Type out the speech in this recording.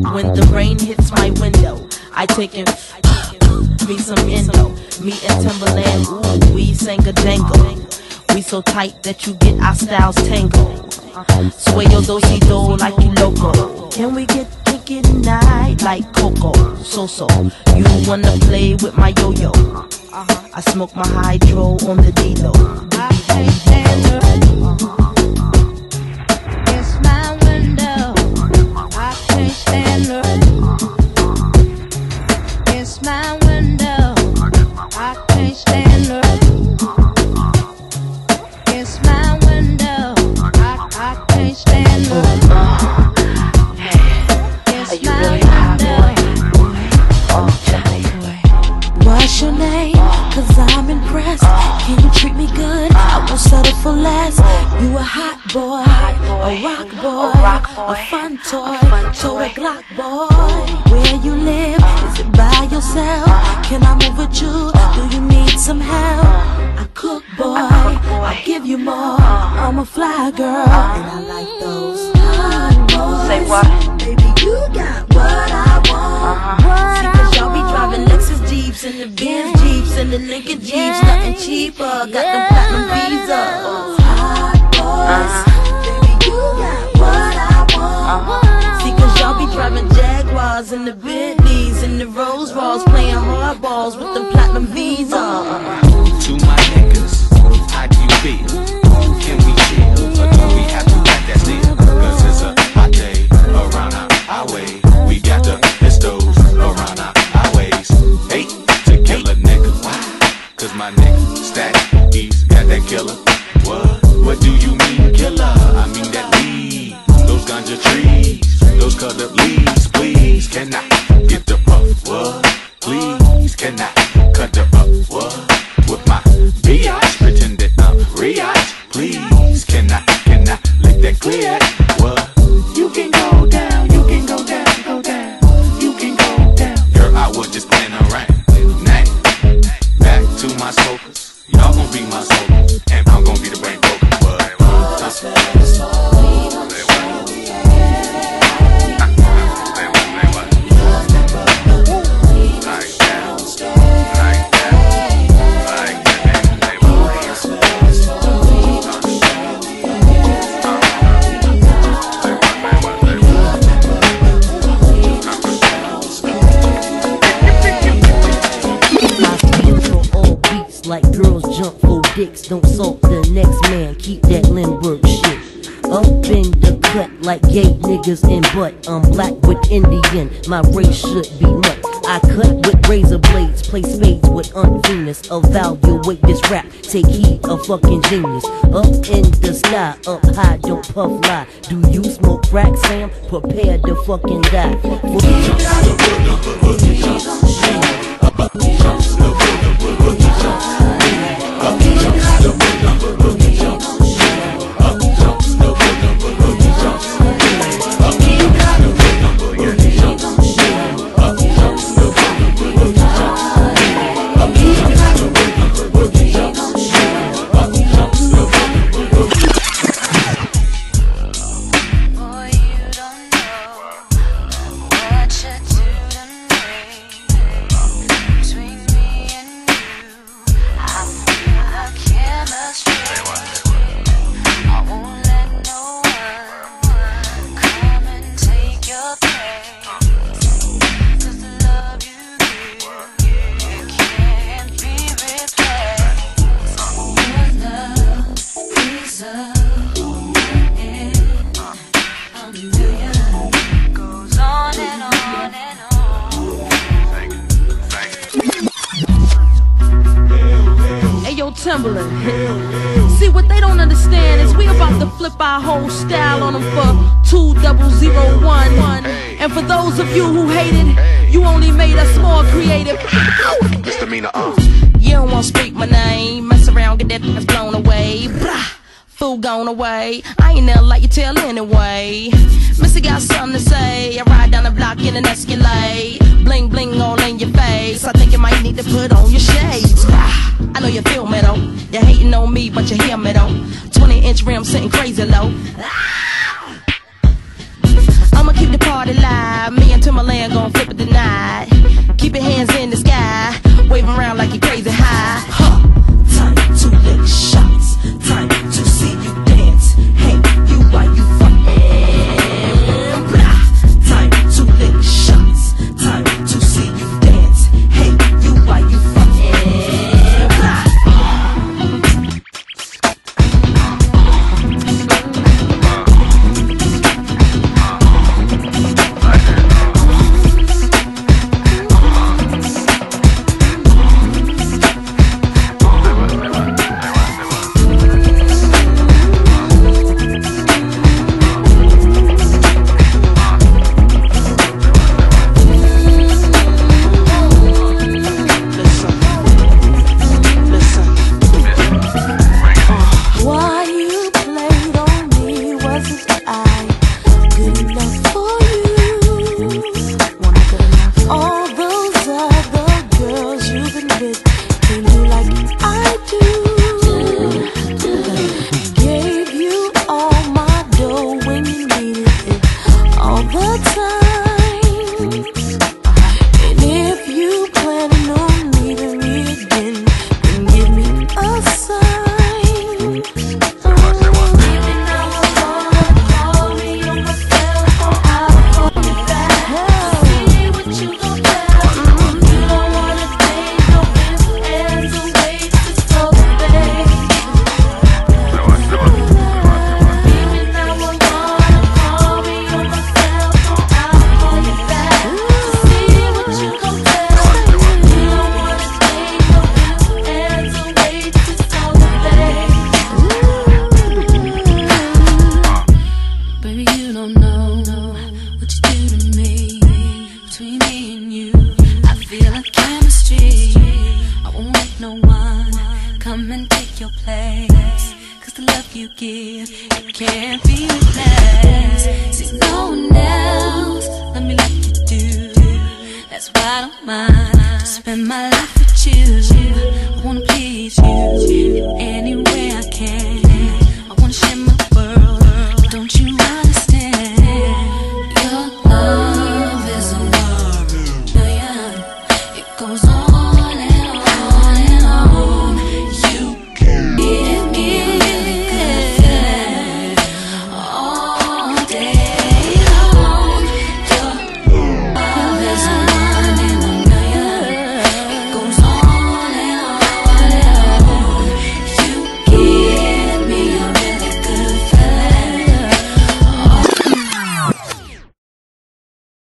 When um, the um, rain hits my window, I take it. me some endo. Me and um, Timbaland, ooh, we sang a dangle. We so tight that you get our styles tangled. Sway your do do like you loco. Can we get kinky tonight like Coco? So so, you wanna play with my yo yo? Uh-huh. I smoke my hydro on the D-Lo. I can't name? Cause I'm impressed. Can you treat me good? I won't settle for less. You a hot boy, a rock boy, a fun toy, toy a Glock boy. Where you live? Is it by yourself? Can I move with you? Do you need some help? I cook, boy. I give you more. I'm a fly girl, and I like those. Say what? Baby, you got what I want. Uh-huh. Jeeps and the Benz Jeeps and the Lincoln Jeeps, nothing cheaper. Got them platinum visas. Hot boys, Get the puff? What? Please, can I cut the up? What? With my biatch, pretend that I'm Riot. Please, can I, can I lick that clear? What? You can go down, you can go down, go down. You can go down. Girl, I was just playing around. Now, back to my smokers. Y'all gon' be my smokers, Don't salt the next man, keep that Limburg shit. Up in the cut like gay niggas in butt. I'm black with Indian, my race should be nut. I cut with razor blades, play spades with Venus. Evaluate this rap, take heed, a fucking genius. Up in the sky, up high, don't puff lie. Do you smoke crack, Sam? Prepare to fucking die. To whole style on them for two double zero one. And for those of you who hated, you only made us more creative. misdemeanor, uh. You don't wanna speak my name, mess around, get that ass blown away. Blah. fool gone away. I ain't never like you tell anyway. Missy got something to say. I ride down the block in an Escalade. Bling bling all in your face. I think you might need to put on your shades. I know you feel me though. You're hating on me, but you hear me though. 20 inch rim sitting crazy low. Ah. I'ma keep the party live. Me and Timbaland gon' flip it tonight. All the and take your place. Cause the love you give, it can't be replaced. See, no one else, let me like you do. That's why I don't mind to spend my life with you. I wanna please you in any way I can.